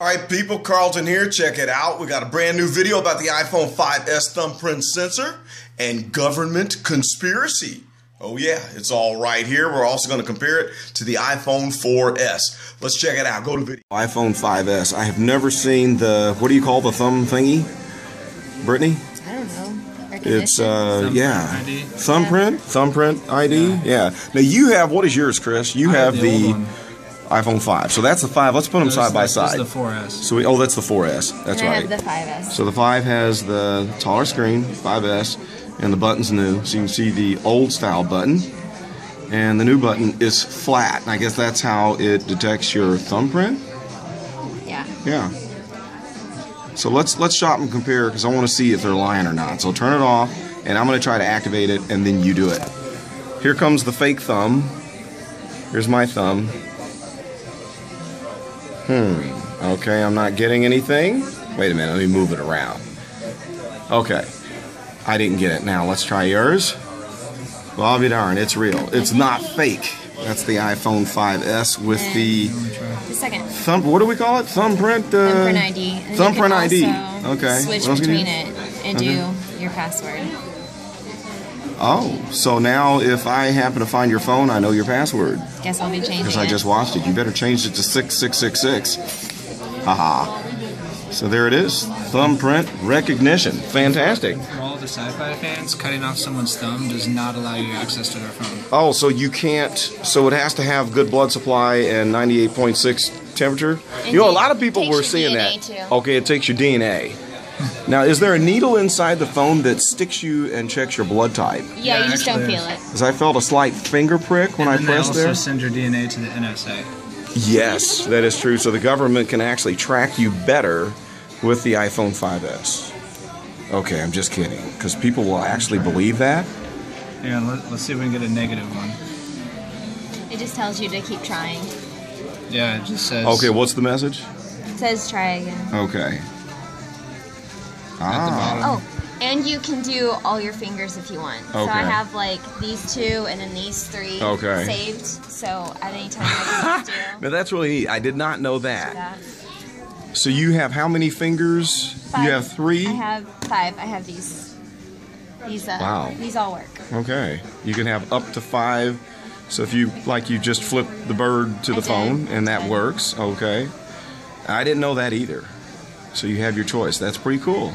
All right, people, Carlton here. Check it out. We got a brand new video about the iPhone 5S thumbprint sensor and government conspiracy. Oh, yeah, it's all right here. We're also going to compare it to the iPhone 4S. Let's check it out. Go to video. iPhone 5S. I have never seen the, what do you call the thumb thingy? Brittiany? I don't know. It's, uh, Thumbprint yeah. ID? Thumbprint? Thumbprint ID? Yeah. Now, you have, what is yours, Chris? You I have have the the old one. iPhone 5. So that's the 5. Let's put them This- side by this is side. the 4S. So we, oh, that's the 4S. That's and I right. have the 5S. So the 5 has the taller screen, 5S, and the button's new. So you can see the old style button. And the new button is flat. And I guess that's how it detects your thumbprint. yeah. Yeah. So let's let's shop and compare because I want to see if they're lying or not. So turn it off, and I'm going to try to activate it, and then you do it. Here comes the fake thumb. Here's my thumb. Hmm. Okay, I'm not getting anything. Wait a minute, let me move it around. Okay. I didn't get it. Now let's try yours. Well, I'll be darned, it's real. It's not fake. That's the iPhone 5S with the The second. thumb. What do we call it? Thumbprint. Uh, Thumbprint ID. And thumbprint ID. Okay. Switch What else can you between it and Okay. do your password. Oh, so now if I happen to find your phone, I know your password Guess I'll be changing because I just watched it. You better change it to six six six six. Haha. So there it is. Thumbprint recognition. Fantastic. For all the sci-fi fans, cutting off someone's thumb does not allow you access to their phone. Oh, so you can't. So it has to have good blood supply and 98.6 temperature. And you know, a lot of people were your seeing DNA that. too. Okay, it takes your DNA. Now, is there a needle inside the phone that sticks you and checks your blood type? Yeah, Yeah, you just don't feel it. Because I felt a slight finger prick when and I then they pressed also send your DNA to the NSA. Yes, that is true. So the government can actually track you better with the iPhone 5S. Okay, I'm just kidding. Because people will actually believe that. Yeah, let, let's see if we can get a negative one. It just tells you to keep trying. Yeah, it just says. Okay, what's the message? It says try again. Okay. At the Ah. bottom. Oh, and you can do all your fingers if you want. Okay. So I have like these two and then these three Okay. saved. So at any time I can do Now that's really neat. I did not know that. that. So you have how many fingers? Five. You have three? I have five. I have these. These. Uh, Wow. These all work. Okay. You can have up to five. So if you like you just flip the bird to I the did. phone and that I did. works. Okay. I didn't know that either. So you have your choice. That's pretty cool.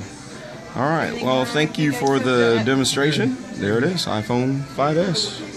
All right. Well, thank you for the demonstration. There it is, iPhone 5S.